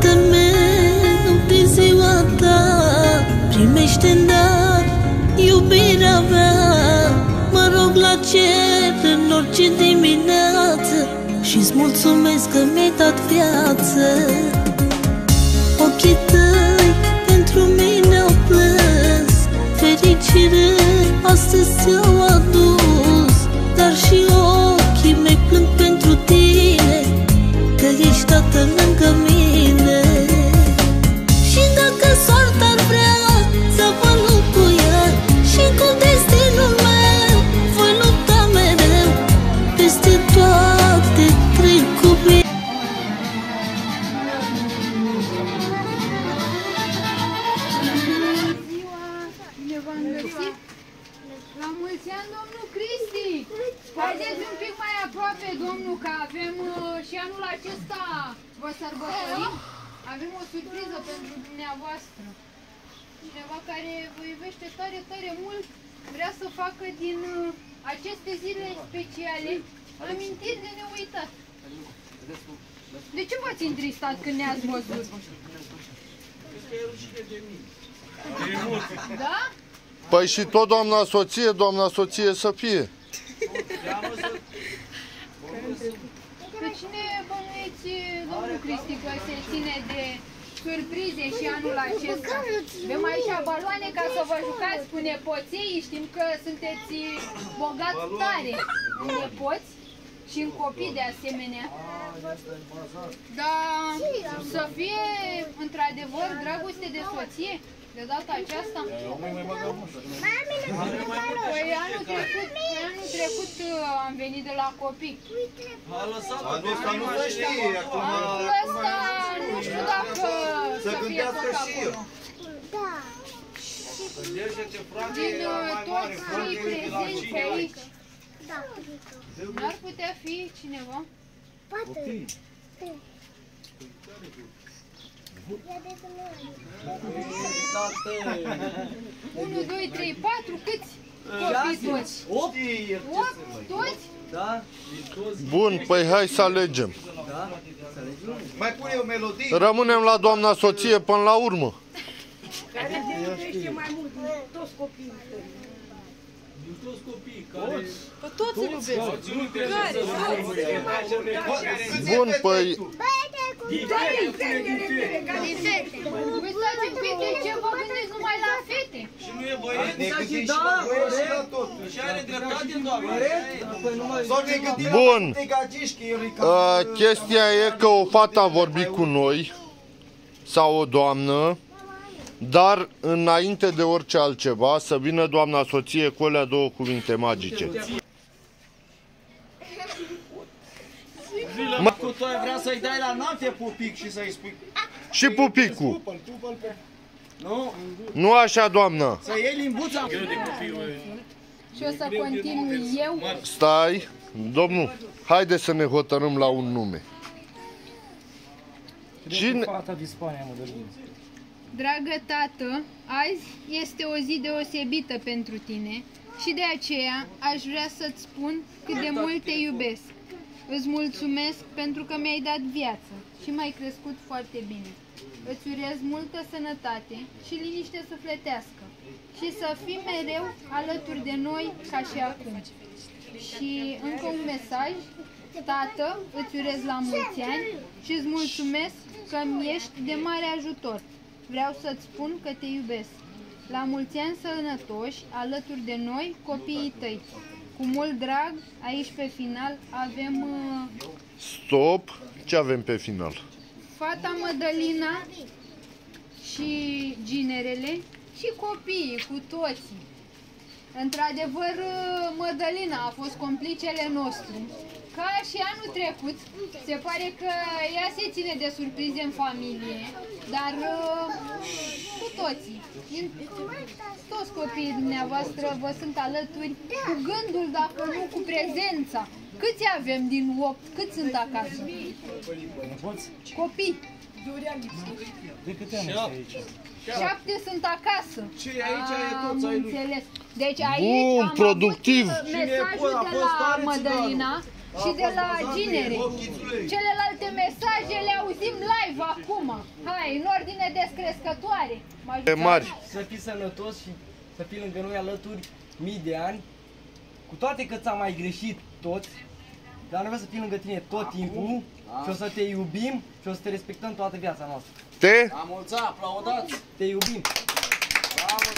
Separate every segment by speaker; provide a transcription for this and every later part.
Speaker 1: Tatăl meu, pe ziua ta Primește în dar iubirea mea. Mă rog la cer în orice dimineață Și-ți mulțumesc că mi-ai dat viață. Ochii tăi pentru mine au plâns Fericire astăzi ți-au
Speaker 2: anul acesta vă sărbătorim. Avem o surpriză pentru dumneavoastră. Cineva care vă iubește tare, tare mult, vrea să facă din uh, aceste zile speciale amintiri de neuitat. De ce v-ați întristat când ne-ați văzut? Da?
Speaker 3: Păi și tot doamna soție, doamna soție să fie.
Speaker 2: Pe cine bănuiți, domnul Cristi, că se ține de surprize și anul acesta? Avem aici baloane ca să vă jucați cu nepoții, știm că sunteți bogați tare în nepoți și în copii de asemenea. Dar să fie într-adevăr dragoste de soție de data aceasta? Păi anul trecut, păi anul trecut uh, am venit de la copii.
Speaker 4: Anul ăsta nu se știe, acum...
Speaker 2: Anul ăsta nu știu dacă
Speaker 4: Să
Speaker 2: să fie
Speaker 4: gândească
Speaker 2: tot
Speaker 4: și el.
Speaker 2: acolo.
Speaker 4: Gândește-te, frate,
Speaker 2: Din
Speaker 4: era
Speaker 2: uh,
Speaker 4: mai mare,
Speaker 2: toți
Speaker 4: frate,
Speaker 2: cei
Speaker 4: de la
Speaker 2: prezenți
Speaker 4: cine?
Speaker 2: aici, n-ar putea fi cineva? Unu, doi, trei, patru, câți copii toți?
Speaker 4: Opt?
Speaker 2: Opt? Toți?
Speaker 5: Da?
Speaker 3: Bun, păi hai să alegem.
Speaker 4: Mai pune o melodie.
Speaker 3: Rămânem la doamna soție până la urmă.
Speaker 6: Care te iubește mai mult din toți copiii tăi? Pe toți îl iubesc. Care?
Speaker 3: Bun, păi
Speaker 2: Din fete. Păi stați un pic, de ce vă gândiți numai la fete?
Speaker 4: Și nu e băieți, ne gândim și
Speaker 5: Da,
Speaker 4: la băieți și
Speaker 5: corect.
Speaker 4: la tot.
Speaker 7: Și are dreptate, doamne.
Speaker 5: Păi nu mai...
Speaker 4: Sau ne gândim
Speaker 3: Bun.
Speaker 4: la tegagiști, că el e
Speaker 3: uh,
Speaker 4: cam...
Speaker 3: chestia e că o fată a vorbit cu noi sau o doamnă, dar înainte de orice altceva să vină doamna soție cu alea două cuvinte magice.
Speaker 7: Mă, cu toi vrea să-i dai la noapte pupic și să-i spui...
Speaker 3: Și pupicul.
Speaker 7: Nu?
Speaker 3: Nu așa, doamnă.
Speaker 7: Să iei limbuța.
Speaker 2: Și o să continui eu.
Speaker 3: Stai, domnul, haide să ne hotărâm la un nume. Cine?
Speaker 5: Fata dispune, mă, de
Speaker 2: Dragă tată, azi este o zi deosebită pentru tine și de aceea aș vrea să-ți spun cât de mult te iubesc. Îți mulțumesc pentru că mi-ai dat viață și m-ai crescut foarte bine. Îți urez multă sănătate și liniște sufletească și să fii mereu alături de noi ca și acum. Și încă un mesaj, tată, îți urez la mulți ani și îți mulțumesc că mi ești de mare ajutor. Vreau să-ți spun că te iubesc. La mulți ani sănătoși, alături de noi, copiii tăi. Cu mult drag, aici pe final avem uh,
Speaker 3: Stop. Ce avem pe final?
Speaker 2: fata Mădălina și ginerele și copiii cu toții. Într-adevăr, Mădălina a fost complicele nostru. Ca și anul trecut, se pare că ea se ține de surprize în familie, dar uh, cu toții. Din, toți copiii dumneavoastră vă sunt alături cu gândul, dacă nu cu prezența. Câți avem din 8? Câți sunt acasă? Copii.
Speaker 5: De câte ani ești aici?
Speaker 2: Șapte sunt acasă.
Speaker 4: Ce e aici e
Speaker 2: Am
Speaker 4: toți ai lui.
Speaker 2: înțeles. Deci aici
Speaker 3: Bun,
Speaker 2: am
Speaker 3: productiv.
Speaker 2: avut mesajul
Speaker 7: a
Speaker 2: de
Speaker 7: fost
Speaker 2: la
Speaker 7: tare
Speaker 2: Mădălina și de la ginere. Celelalte mesaje le auzim live acum. Hai, în ordine descrescătoare. Mă
Speaker 3: E
Speaker 2: ajutați?
Speaker 3: mari.
Speaker 5: Să fii sănătos și să fii lângă noi alături mii de ani. Cu toate că ți-am mai greșit toți, dar noi vrem să fim lângă tine tot timpul și o să te iubim și o să te respectăm toată viața noastră.
Speaker 3: Te?
Speaker 1: La mulți ani, aplaudați!
Speaker 5: Te iubim!
Speaker 1: Bravo,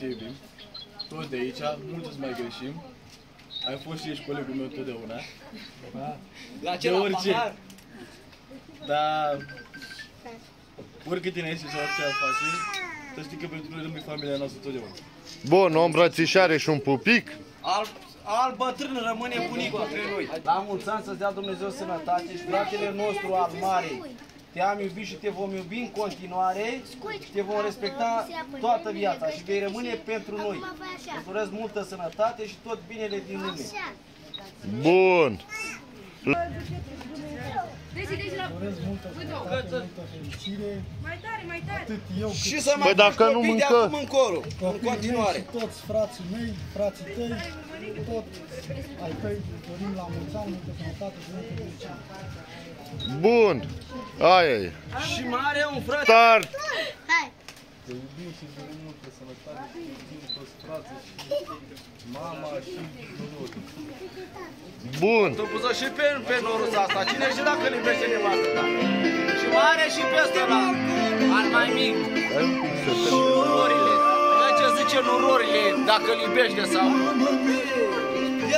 Speaker 8: te iubim. Toți de aici, mulți îți mai greșim. Ai fost și ești colegul meu totdeauna.
Speaker 1: La ce
Speaker 8: De
Speaker 1: la
Speaker 8: orice.
Speaker 1: pahar?
Speaker 8: Dar oricât tine este sau orice ar face, să știi că pentru noi rămâi familia noastră totdeauna.
Speaker 3: Bun, o îmbrățișare și un pupic.
Speaker 1: Al, al bătrân rămâne bunicul între noi.
Speaker 5: La mulți ani să-ți dea Dumnezeu sănătate și fratele nostru al mare. Te-am iubit și te vom iubi în continuare și te vom respecta toată viața și vei rămâne pentru noi. Îți urez multă sănătate și tot binele din lume.
Speaker 3: Bun.
Speaker 6: Mai tare, mai tare.
Speaker 1: Și să mai
Speaker 3: Păi dacă
Speaker 1: faci
Speaker 3: nu
Speaker 1: copii de
Speaker 3: mâncă-
Speaker 1: acum încolo, în continuare.
Speaker 9: Și toți frații mei, frații tăi, tot ai tăi, dorim la mulți ani, multă sănătate și multă fericire.
Speaker 3: Bun. Aia e.
Speaker 1: Și mai are un frate.
Speaker 3: Start.
Speaker 8: Te iubim și îți dorim multă sănătate și îți iubim toți frații și mama și nororii.
Speaker 3: Bun.
Speaker 1: Tu pus și pe, pe norul asta. Cine și dacă îl iubește nevastă ta? Și mai are și peste la al mai mic.
Speaker 3: Hai un pic să te...
Speaker 1: Nurorile. Noi ce zice nurorile dacă îl iubește sau...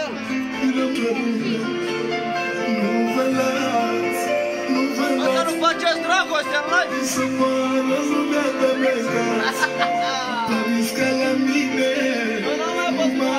Speaker 1: El. Asta nu faceți dragoste în live? Nu, nu mai văd
Speaker 7: Bă,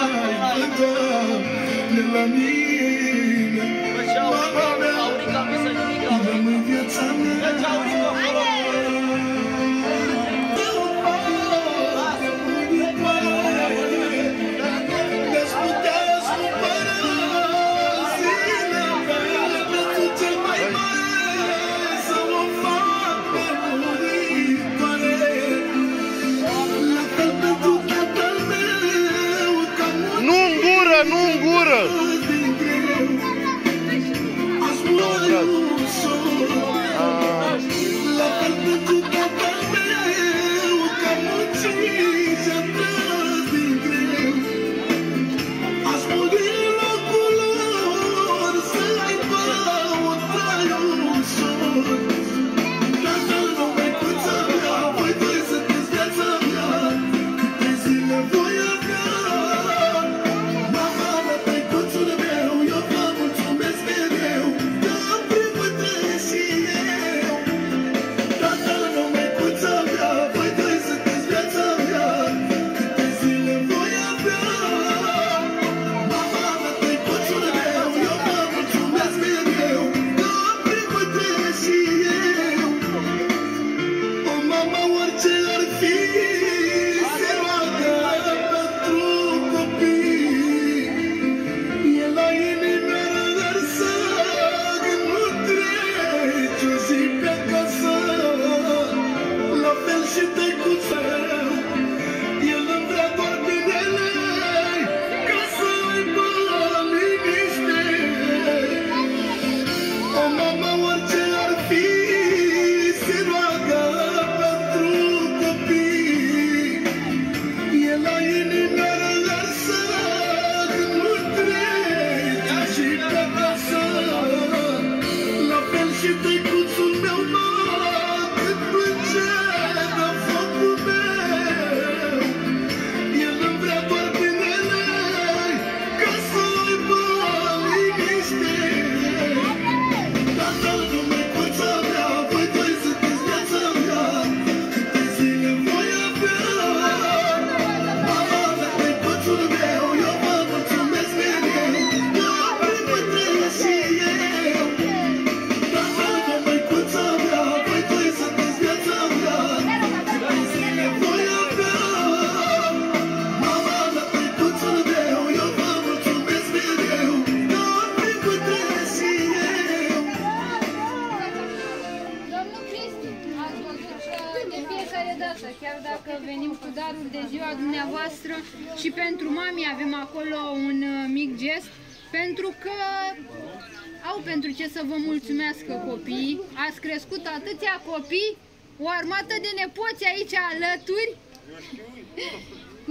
Speaker 2: au pentru ce să vă mulțumească copiii. Ați crescut atâția copii, o armată de nepoți aici alături.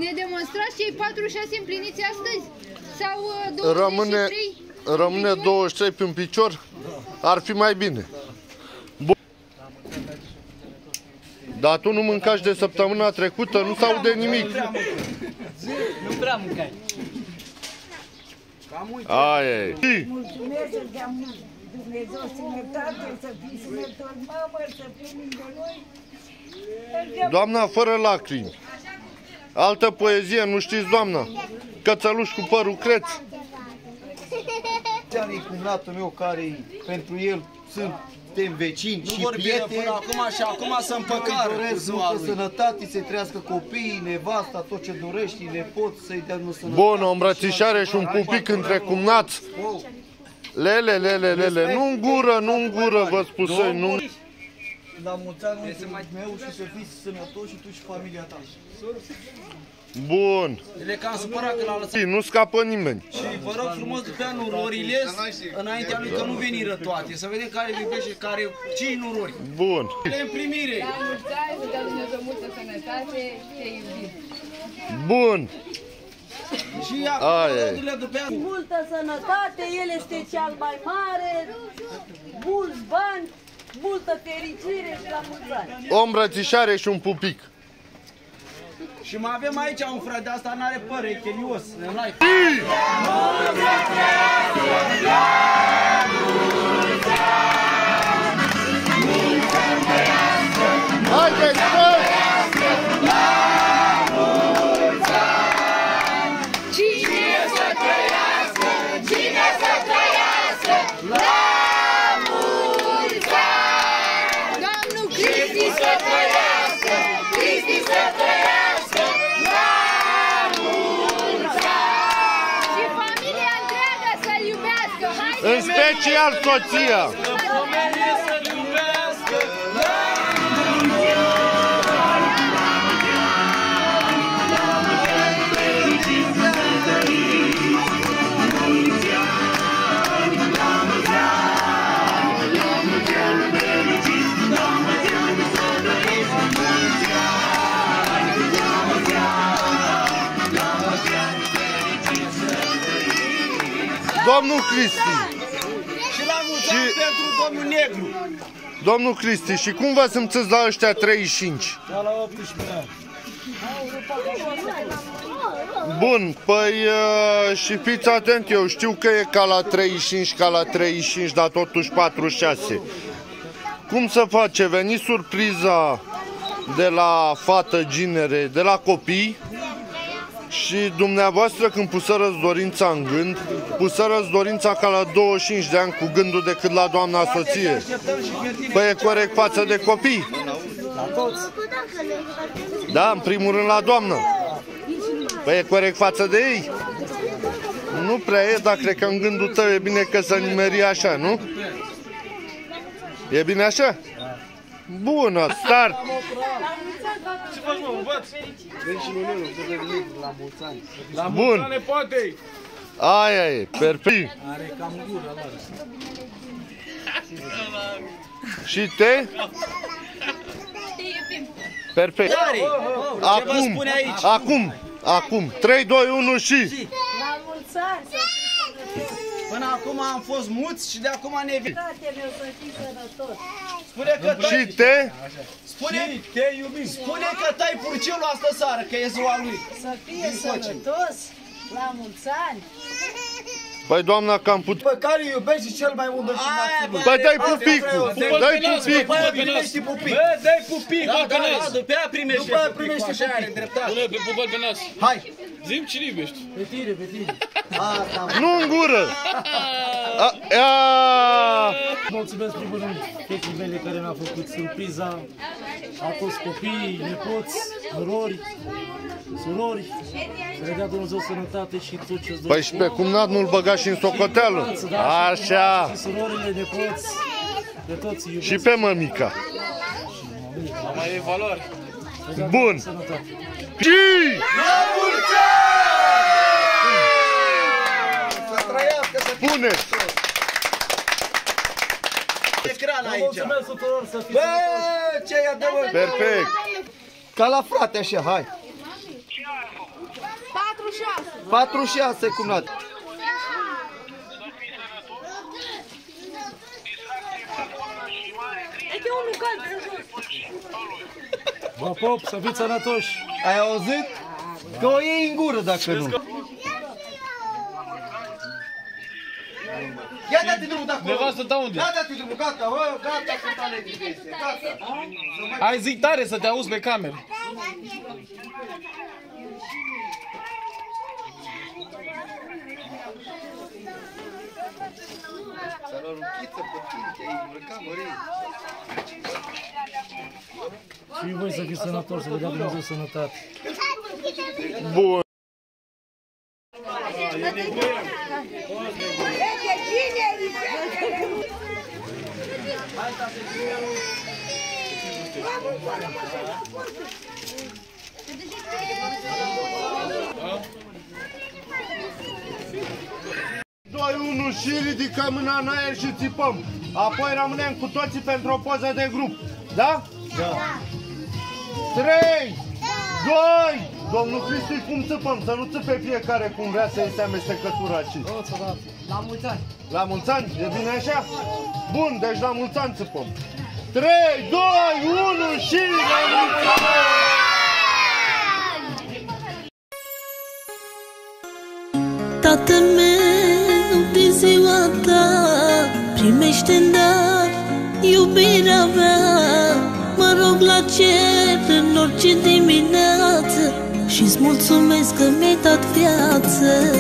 Speaker 2: Ne demonstrați cei 46 împliniți astăzi? Sau uh, 23?
Speaker 3: Rămâne, rămâne 23 pe un picior? Ar fi mai bine. Bun. Dar tu nu mâncași de săptămâna trecută, nu s-aude nimic.
Speaker 7: Nu prea mâncați.
Speaker 3: Aia e.
Speaker 6: Mulțumesc să dea mult Dumnezeu sănătate, să fii sănătos, mamă, să fii lângă noi. Să dea
Speaker 3: Doamna fără lacrimi. Altă poezie, nu știți, doamna? Cățăluș cu părul creț.
Speaker 5: Ți-am cumnatul meu care pentru el suntem vecini
Speaker 7: Nu
Speaker 5: și
Speaker 7: vorbim
Speaker 5: prieteni.
Speaker 7: până acum și acum să împăcară
Speaker 5: Îi
Speaker 7: cu
Speaker 5: doresc
Speaker 7: ziua
Speaker 5: multă
Speaker 7: lui.
Speaker 5: sănătate, să trăiască copiii, nevasta, tot ce dorești, nepot, să-i dea nu sănătate.
Speaker 3: Bun, o îmbrățișare și un pupic între cumnați. Lele, lele, lele, nu în gură, nu în gură, vă spusei, nu.
Speaker 5: La mulți ani unchiului meu și să fiți sănătos și tu și familia ta.
Speaker 3: Bun.
Speaker 7: Le cam supărat că l-a lăsat.
Speaker 3: Nu scapă nimeni.
Speaker 7: Și vă rog frumos după aia nurorile înaintea lui că nu veniră toate. Să vedem care iubește și care cei nurori.
Speaker 3: Bun.
Speaker 7: Le împlimire.
Speaker 2: La mulți ani, să dea Dumnezeu multă sănătate, te iubim.
Speaker 3: Bun.
Speaker 7: Și
Speaker 3: Aia
Speaker 7: acum
Speaker 3: e.
Speaker 7: rândurile după aia.
Speaker 6: multă sănătate, el este cel mai mare, mulți bani, multă fericire și la mulți ani.
Speaker 3: O îmbrățișare și un pupic.
Speaker 7: Și mai avem aici un frate, de asta n-are păr, e chelios, în live.
Speaker 3: Haideți, bă!
Speaker 2: Cine să trăiască, cine
Speaker 3: și iar soția.
Speaker 7: Pomenie să-l iubească
Speaker 3: Domnul Cristi,
Speaker 5: Și la mulți ani
Speaker 3: Și-
Speaker 5: pentru domnul Negru.
Speaker 3: Domnul Cristi, și cum vă simțiți la ăștia 35?
Speaker 10: Ca la 18 ani.
Speaker 3: Bun, păi uh, și fiți atent, eu știu că e ca la 35, ca la 35, dar totuși 46. Cum să face? Veni surpriza de la fată ginere, de la copii și dumneavoastră când pusărăți dorința în gând, pusărăți dorința ca la 25 de ani cu gândul decât la doamna soție.
Speaker 5: Așteptăm și pe tine.
Speaker 3: Păi e corect față de copii. Da, în primul rând la doamnă. Păi e corect față de ei. Nu prea e, dar cred că în gândul tău e bine că să nimeri așa, nu? E bine așa? Bună, start!
Speaker 7: Ce faci mă, învăț? La
Speaker 3: Bun.
Speaker 7: mulți ani, poate
Speaker 3: Aia e, perfect.
Speaker 10: Are cam gură mare.
Speaker 3: Și te? Perfect.
Speaker 5: Tare. Ce vă
Speaker 3: Acum,
Speaker 5: spune aici?
Speaker 3: acum, acum. 3, 2, 1 și...
Speaker 6: La mulți ani să
Speaker 5: Până acum am fost muți și de acum ne vin.
Speaker 6: fii meu să fii sănătos.
Speaker 5: Spune că
Speaker 3: Și
Speaker 5: tai,
Speaker 3: te?
Speaker 5: Spune, te iubim. Spune că tai purcelul astă seară, că e ziua lui.
Speaker 6: Să fie sănătos. La mulți ani.
Speaker 3: Păi doamna cam put...
Speaker 4: Pe care iubești cel mai mult în
Speaker 5: Aia, bă,
Speaker 3: Păi dai pupicul, dai pupicul.
Speaker 5: După aia primești pupic.
Speaker 7: Bă, dai pupic,
Speaker 5: Da,
Speaker 7: bă, pe
Speaker 5: da,
Speaker 7: nas.
Speaker 5: da, după aia primești
Speaker 4: După aia
Speaker 5: pupic.
Speaker 4: primești
Speaker 5: Așa are
Speaker 4: pupic.
Speaker 5: dreptate.
Speaker 7: Pune pe pupăl pe nas.
Speaker 4: Hai!
Speaker 7: Zim cine iubești.
Speaker 10: Pe tine, pe tine.
Speaker 3: Nu în gură! A, a,
Speaker 10: Mulțumesc primul rând fetei mele care mi-a făcut surpriza, a toți copiii, nepoți, surori, surori, să le dea Dumnezeu sănătate și tot ce-ți
Speaker 3: Păi
Speaker 10: dorești.
Speaker 3: și pe cumnat nu-l băga și în socoteală. Așa.
Speaker 10: Și surorile, nepoți, pe toți îi
Speaker 3: Și
Speaker 10: iubesc.
Speaker 3: pe mămica.
Speaker 7: Mai e valoare.
Speaker 10: Să dea
Speaker 3: Bun.
Speaker 10: Sănătate.
Speaker 3: Și...
Speaker 4: Să trăiască, să fie
Speaker 3: Puneți!
Speaker 5: Ecran aici.
Speaker 10: Mulțumesc tuturor să fiți
Speaker 4: Bă, ce e adevăr?
Speaker 3: Perfect!
Speaker 4: Ca la frate așa, hai!
Speaker 2: 46.
Speaker 4: 46 cum la...
Speaker 10: Vă pop, să fiți sănătoși.
Speaker 4: Ai auzit? Că o iei în gură dacă nu. Ia dă-te drumul de acolo!
Speaker 7: Nevastă ta unde?
Speaker 4: Ia dă-te drumul, gata, bă, gata, sunt alegri de este, gata!
Speaker 7: Hai zic tare să te auzi pe cameră.
Speaker 4: S-a luat ruchiță pe tine, te-ai îmbrăcat, mării.
Speaker 10: Și voi să fiți sănătoși, să vă dea Dumnezeu sănătate.
Speaker 3: Bun! Doi, unu și ridicăm mâna în aer și țipăm. Apoi rămânem cu toții pentru o poză de grup. Da? Da. 3, 2, Domnul Cristi, cum țipăm? Să nu țipe fiecare cum vrea să iese amestecătura aici.
Speaker 6: La mulți ani.
Speaker 3: La mulți ani? E bine așa? Bun, deci la mulți ani țipăm. 3, 2, 1 și la mulți ani!
Speaker 1: Tatăl meu, de ziua ta Primește în dar iubirea mea Mă rog la cer în orice dimineață Și-ți mulțumesc că mi-ai dat viață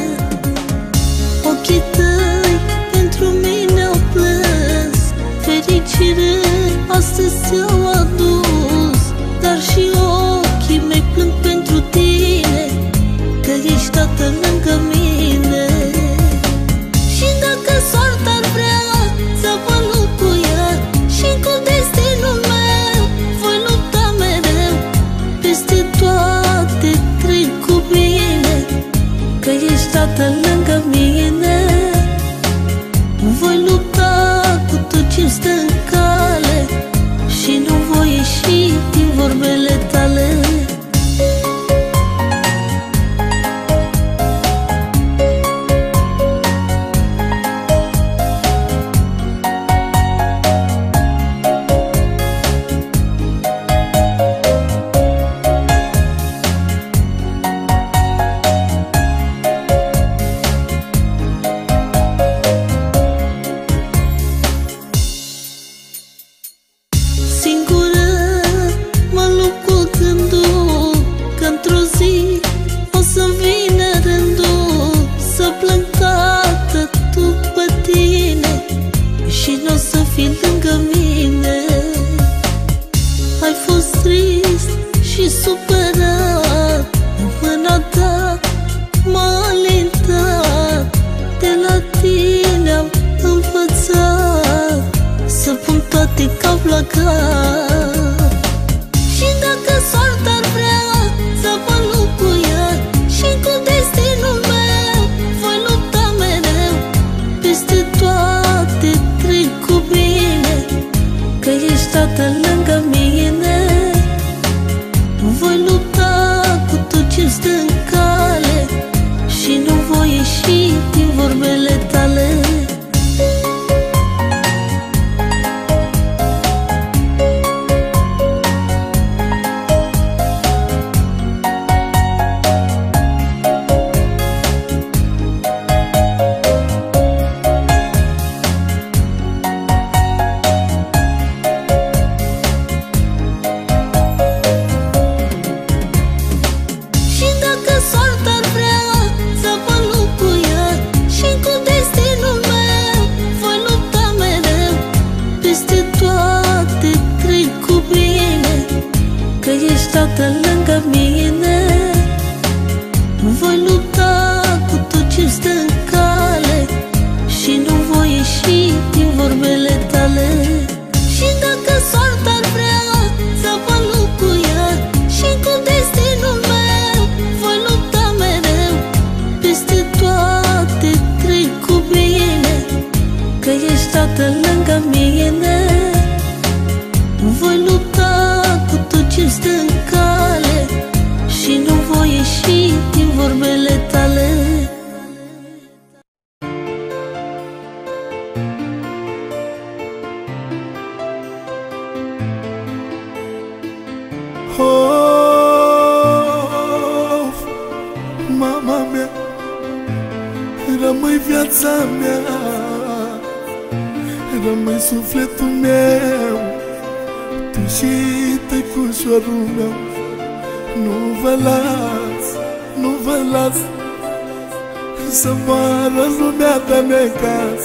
Speaker 11: Să vă
Speaker 7: arăt lumea de necaz.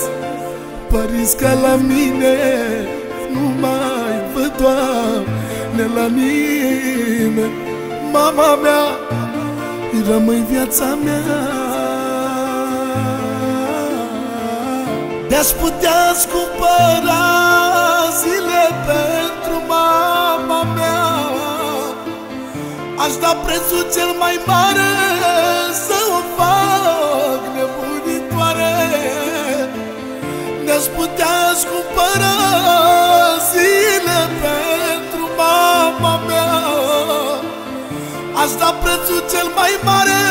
Speaker 7: Părinți ca la mine Nu mai văd doamne la mine. Mama mea Rămâi viața mea. De-aș putea scumpăra zile pentru mama mea. Aș da prețul cel mai mare să o fac. Mi-aș putea cumpăra zile pentru mama mea. Aș da prețul cel mai mare